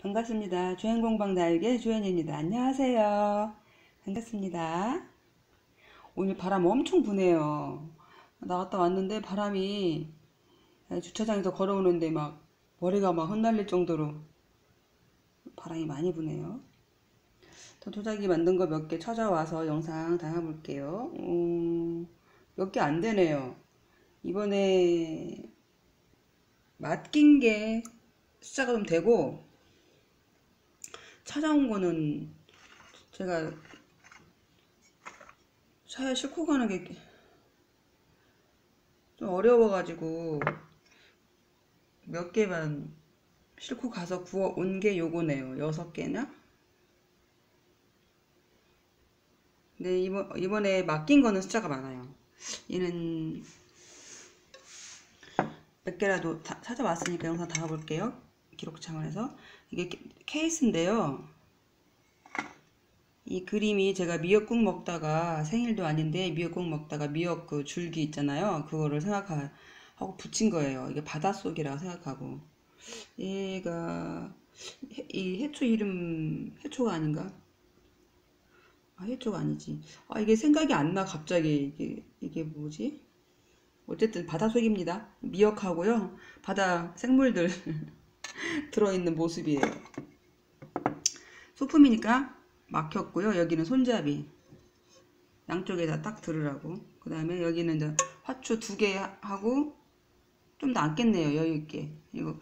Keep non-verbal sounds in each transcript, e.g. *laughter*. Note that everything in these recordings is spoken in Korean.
반갑습니다. 주행공방 날개 주연입니다. 안녕하세요. 반갑습니다. 오늘 바람 엄청 부네요. 나갔다 왔는데 바람이 주차장에서 걸어오는데 막 머리가 막 흩날릴 정도로 바람이 많이 부네요. 저 도자기 만든 거 몇 개 찾아와서 영상 담아볼게요. 음, 몇개 안 되네요. 이번에 맡긴 게 숫자가 좀 되고 찾아온 거는 제가 차에 싣고 가는 게 좀 어려워가지고 몇 개만 싣고 가서 구워 온 게 요거네요. 여섯 개나? 근데 이번, 이번에 맡긴 거는 숫자가 많아요. 얘는 몇 개라도 다 찾아왔으니까 영상 담아볼게요. 기록창을 이게 케이스인데요. 이 그림이 제가 미역국 먹다가 생일도 아닌데 미역국 먹다가 미역 그 줄기 있잖아요. 그거를 생각하고 붙인 거예요. 이게 바닷속이라고 생각하고 얘가 이 해초 이름 해초가 아닌가? 아 해초가 아니지. 아 이게 생각이 안 나 갑자기 이게 이게 뭐지? 어쨌든 바닷속입니다. 미역하고요. 바다 생물들 *laughs* *laughs* 들어있는 모습이에요. 소품이니까 막혔고요. 여기는 손잡이. 양쪽에다 딱 들으라고. 그 다음에 여기는 이제 화초 두 개 하고 좀 더 안겠네요. 여유있게. 이거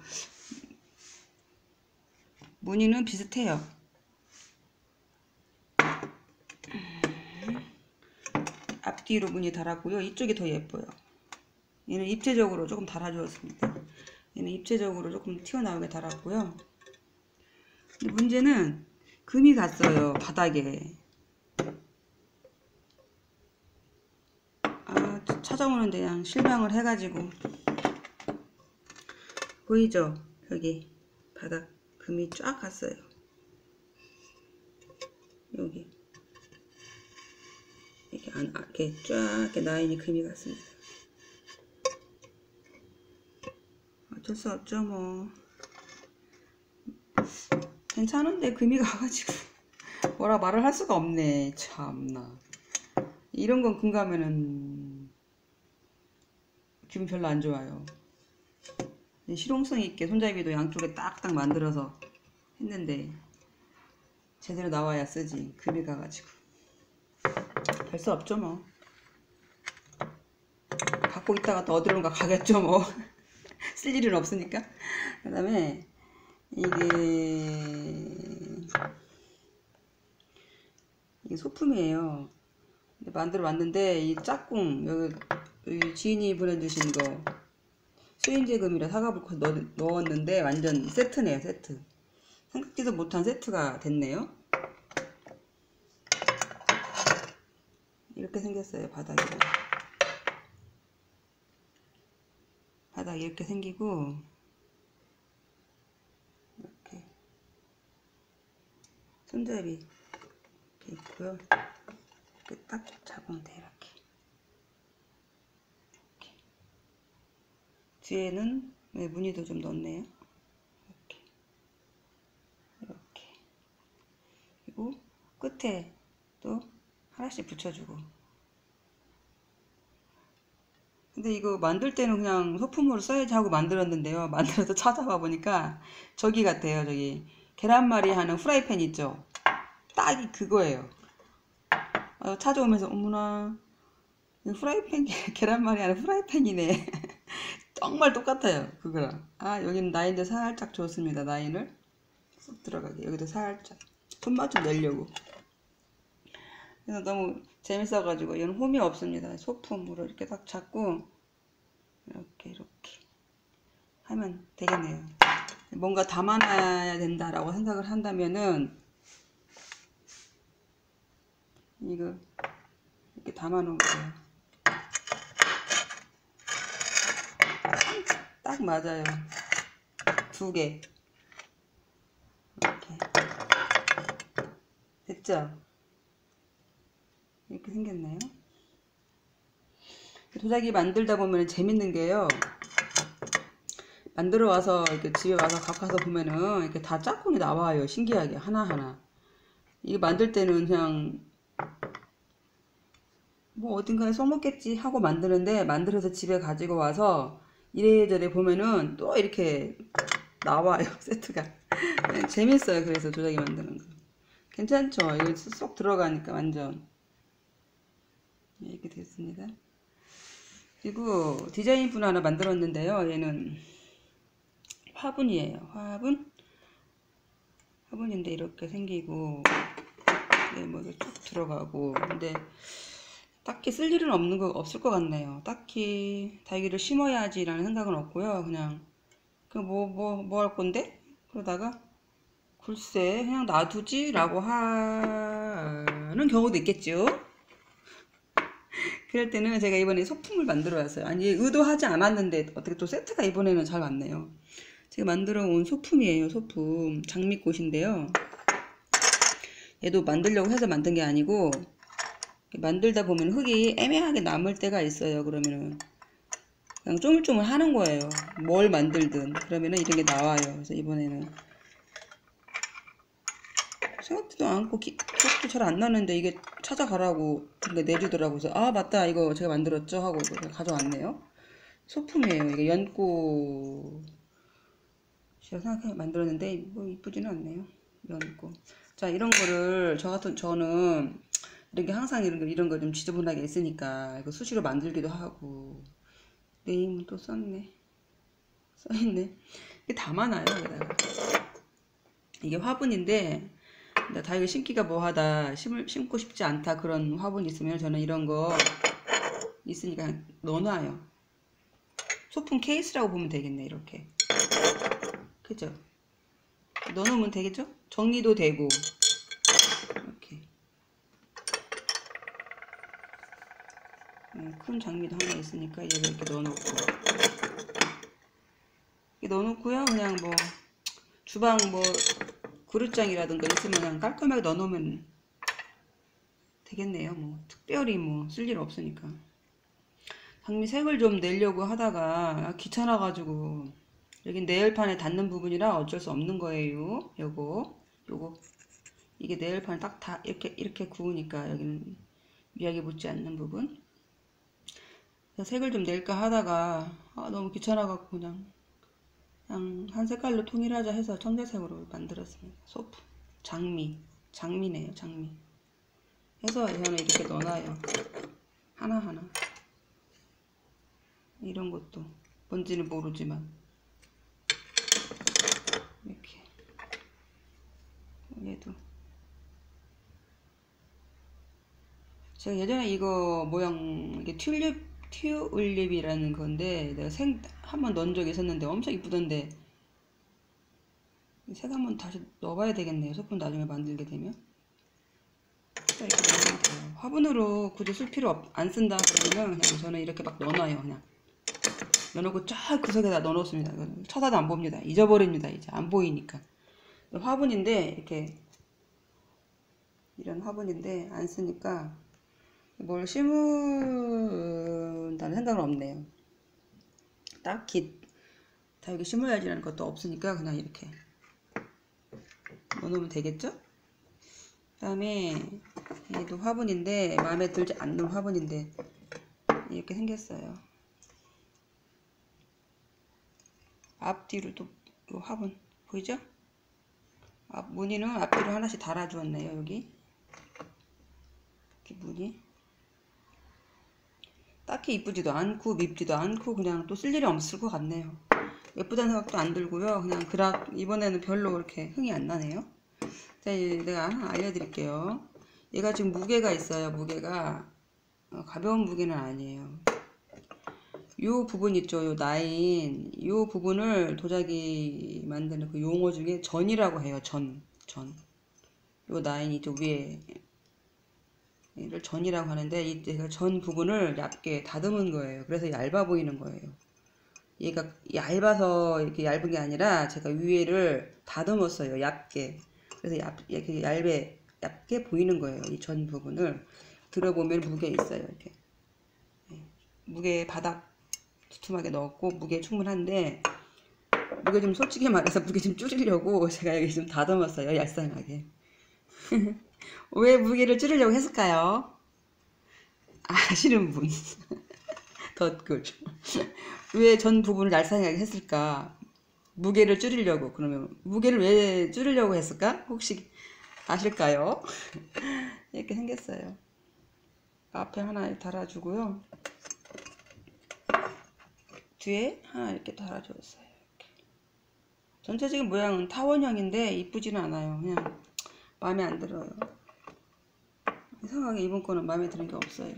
무늬는 비슷해요. 앞뒤로 무늬 달았고요. 이쪽이 더 예뻐요. 얘는 입체적으로 조금 달아주었습니다. 얘는 입체적으로 조금 튀어나오게 달았고요. 근데 문제는 금이 갔어요. 바닥에. 아, 찾아오는데 그냥 실망을 해가지고. 보이죠? 여기 바닥 금이 쫙 갔어요. 여기. 이렇게 안, 이렇게 쫙 이렇게 라인이 금이 갔습니다. 어쩔 수 없죠 뭐. 괜찮은데 금이 가가지고 *laughs* 뭐라 말을 할 수가 없네 참나. 이런 건 금 가면은 기분 별로 안 좋아요. 실용성 있게 손잡이도 양쪽에 딱딱 만들어서 했는데 제대로 나와야 쓰지 금이 가가지고. 별 수 없죠 뭐. 갖고 있다가 또 어디론가 가겠죠 뭐 *laughs* *laughs* 쓸 일은 없으니까. 그 다음에 이게 이게 소품이에요. 만들어 왔는데 이 짝꿍 여기, 여기 지인이 보내주신 거 수인제금이라 사과불 넣, 넣었는데 완전 세트네요 세트. 생각지도 못한 세트가 됐네요. 이렇게 생겼어요 바닥이 이렇게 생기고 이렇게 손잡이 이렇게 있고요. 이렇게 딱 잡으면 돼 이렇게. 이렇게. 뒤에는 네, 무늬도 좀 넣었네요. 이렇게 이렇게 그리고 끝에 또 하나씩 붙여주고 근데 이거 만들 때는 그냥 소품으로 써야지 하고 만들었는데요. *laughs* 만들어서 찾아봐 보니까 저기 같아요. 저기 계란말이 하는 후라이팬 있죠. 딱이 그거예요. 어, 찾아오면서 어머나 후라이팬 *laughs* 계란말이 하는 후라이팬이네. *laughs* 정말 똑같아요. 그거랑. 아 여기는 나인도 살짝 줬습니다. 나인을 쏙 들어가게. 여기도 살짝 손맛 좀 내려고. 그래서 너무 재밌어가지고 이건 홈이 없습니다. 소품으로 이렇게 딱 잡고 이렇게 이렇게 하면 되겠네요. 뭔가 담아놔야 된다라고 생각을 한다면은 이거 이렇게 담아 놓은 거예요. 딱 맞아요. 두 개. 이렇게. 됐죠? 이렇게 생겼네요. 도자기 만들다 보면 재밌는 게요. 만들어 와서 이렇게 집에 와서 와서 보면은 이렇게 다 짝꿍이 나와요. 신기하게. 하나하나. 이거 만들 때는 그냥 뭐 어딘가에 써먹겠지 하고 만드는데 만들어서 집에 가지고 와서 이래저래 보면은 또 이렇게 나와요. *laughs* 세트가. 네, 재밌어요. 그래서 도자기 만드는 거. 괜찮죠? 이거 쏙 들어가니까 완전. 네, 이렇게 됐습니다 그리고 디자인분 하나 만들었는데요 얘는 화분이에요 화분 화분인데 이렇게 생기고 네, 뭐 이렇게 쭉 들어가고 근데 딱히 쓸 일은 없는 거 없을 것 같네요. 딱히 다육이를 심어야지라는 생각은 없고요. 그냥 그 뭐 뭐 뭐 할 건데 그러다가 글쎄 그냥 놔두지라고 하는 경우도 있겠죠. 그럴 때는 제가 이번에 소품을 만들어 왔어요. 아니 의도하지 않았는데 어떻게 또 세트가 이번에는 잘 왔네요. 제가 만들어 온 소품이에요. 소품 장미꽃인데요. 얘도 만들려고 해서 만든 게 아니고 만들다 보면 흙이 애매하게 남을 때가 있어요. 그러면은 그냥 쪼물쪼물 하는 거예요. 뭘 만들든 그러면은 이런 게 나와요. 그래서 이번에는 생각지도 않고 기억도 잘 안 나는데 이게 찾아가라고 근데 내주더라고 그래서 아 맞다 이거 제가 만들었죠 하고 이거 가져왔네요. 소품이에요. 이게 연꽃 제가 생각해 만들었는데 뭐 이쁘지는 않네요. 연꽃. 자 이런 거를 저 같은 저는 이런 게 항상 이런 거 이런 거 좀 지저분하게 있으니까 이거 수시로 만들기도 하고 네임은 또 썼네 써있네 이게 다 많아요 여기다가 이게 화분인데 다이거 심기가 뭐하다 심을, 심고 싶지 않다 그런 화분 있으면 저는 이런 거 있으니까 넣어놔요. 소품 케이스라고 보면 되겠네 이렇게. 그죠? 넣어놓으면 되겠죠? 정리도 되고. 음, 큰 장미도 하나 있으니까 얘를 이렇게 넣어놓고. 이렇게 넣어놓고요. 그냥 뭐 주방 뭐 그릇장이라든가 있으면 그냥 깔끔하게 넣어놓으면 되겠네요. 뭐 특별히 뭐 쓸 일 없으니까. 장미 색을 좀 내려고 하다가 귀찮아 가지고 여기 네일판에 닿는 부분이라 어쩔 수 없는 거예요. 요거 요거. 이게 네일판에 딱 다 이렇게 이렇게 구우니까 여기는 미약이 붙지 않는 부분. 색을 좀 낼까 하다가 아, 너무 귀찮아갖고 그냥 그냥 한 색깔로 통일하자 해서 청대색으로 만들었습니다. 소프, 장미, 장미네요, 장미. 해서 저는 이렇게 넣어놔요. 하나하나. 이런 것도 뭔지는 모르지만 이렇게 얘도 제가 예전에 이거 모양 이게 튤립 튜올립이라는 건데 내가 생 한 번 넣은 적이 있었는데 엄청 이쁘던데. 색 한번 다시 넣어봐야 되겠네요. 소품 나중에 만들게 되면. 화분으로 굳이 쓸 필요 없, 안 쓴다 그러면 그냥 저는 이렇게 막 넣어놔요 그냥. 넣어놓고 쫙 구석에다 넣어놓습니다. 쳐다도 안 봅니다. 잊어버립니다 이제. 안 보이니까. 화분인데 이렇게 이런 화분인데 안 쓰니까 뭘 심은다는 생각은 없네요. 딱히 다 여기 심어야지라는 것도 없으니까 그냥 이렇게 넣어놓으면 되겠죠? 그 다음에 얘도 화분인데 마음에 들지 않는 화분인데 이렇게 생겼어요. 앞뒤로 또 화분 보이죠? 앞 무늬는 앞뒤로 하나씩 달아주었네요 여기 이렇게 무늬 딱히 이쁘지도 않고 밉지도 않고 그냥 또 쓸 일이 없을 것 같네요. 예쁘다는 생각도 안 들고요. 그냥 그락 이번에는 별로 그렇게 흥이 안 나네요. 자, 내가 알려드릴게요. 얘가 지금 무게가 있어요. 무게가 어, 가벼운 무게는 아니에요. 요 부분 있죠. 요 나인 요 부분을 도자기 만드는 그 용어 중에 전이라고 해요. 전. 전. 요 나인 이죠 위에 이를 전이라고 하는데 이전 부분을 얇게 다듬은 거예요. 그래서 얇아 보이는 거예요. 얘가 얇아서 이렇게 얇은 게 아니라 제가 위에를 다듬었어요. 얇게. 그래서 얇, 이렇게 얇게, 얇게 보이는 거예요. 이 전 부분을. 들어보면 무게 있어요. 이렇게. 네. 무게 바닥 두툼하게 넣었고 무게 충분한데 이거 좀 솔직히 말해서 무게 좀 줄이려고 *laughs* 제가 여기 좀 다듬었어요 얄쌍하게 *laughs* 왜 무게를 줄이려고 했을까요? 아시는 분. *laughs* 덧글. *laughs* 왜 전 부분을 얄쌍하게 했을까? 무게를 줄이려고. 그러면 무게를 왜 줄이려고 했을까? 혹시 아실까요? 이렇게 생겼어요. 앞에 하나 달아주고요. 뒤에 하나 이렇게 달아줬어요. 전체적인 모양은 타원형인데 이쁘지는 않아요. 그냥 마음에 안 들어요. 이상하게 이번 거는 마음에 드는 게 없어요.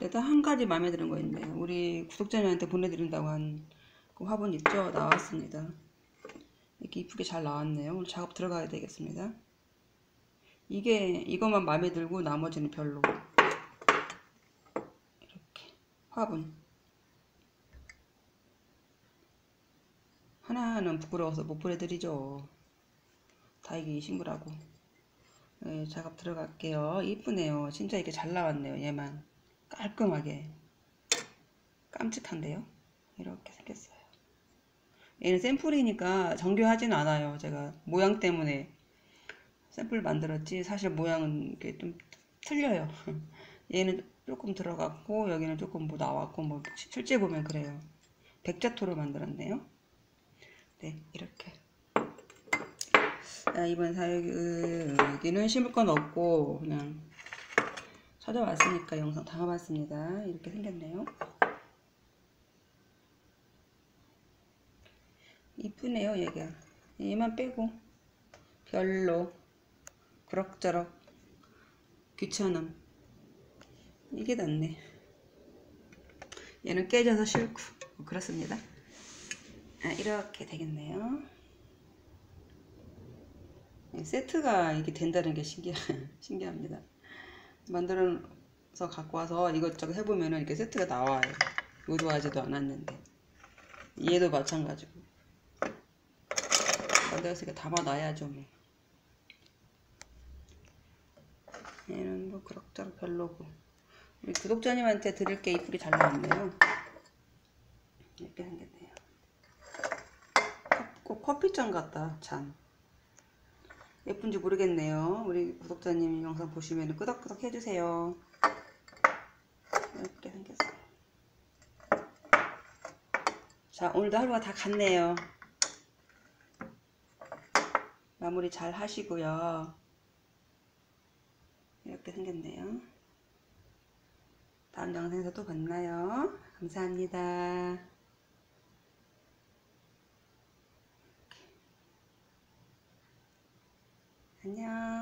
일단 한 가지 마음에 드는 거 있네요 우리 구독자님한테 보내드린다고 한 그 화분 있죠? 나왔습니다. 이렇게 이쁘게 잘 나왔네요. 오늘 작업 들어가야 되겠습니다. 이게 이것만 마음에 들고 나머지는 별로. 이렇게. 화분. 하나는 부끄러워서 못 보내드리죠 다이기 신부라고. 네, 작업 들어갈게요. 이쁘네요. 진짜 이게 잘 나왔네요 얘만. 깔끔하게. 깜찍한데요? 이렇게 생겼어요. 얘는 샘플이니까 정교하진 않아요 제가. 모양 때문에. 샘플 만들었지 사실 모양은 이게 좀 틀려요. *laughs* 얘는 조금 들어갔고 여기는 조금 뭐 나왔고 뭐 실제 보면 그래요. 백자토로 만들었네요. 네 이렇게 자, 이번 사육기는 심을 건 없고 그냥 찾아왔으니까 영상 담아봤습니다. 이렇게 생겼네요. 이쁘네요 얘가. 얘만 빼고 별로 그럭저럭 귀찮음. 이게 낫네. 얘는 깨져서 싫고. 뭐 그렇습니다. 아, 이렇게 되겠네요 세트가 이게 된다는 게 신기하, *laughs* 신기합니다. 만들어서 갖고 와서 이것저것 해보면 이렇게 세트가 나와요. 의도하지도 않았는데. 얘도 마찬가지고. 이렇게 담아놔야죠 뭐. 얘는 뭐 그럭저럭 별로고. 우리 구독자님한테 드릴 게 이쁘게 잘 나왔네요. 이렇게 생겼네요. 꼭 커피잔 같다 참 예쁜지 모르겠네요. 우리 구독자님 영상 보시면 끄덕끄덕 해주세요. 이렇게 생겼어요. 자 오늘도 하루가 다 갔네요. 마무리 잘 하시고요. 이렇게 생겼네요. 다음 영상에서 또 만나요. 감사합니다 안녕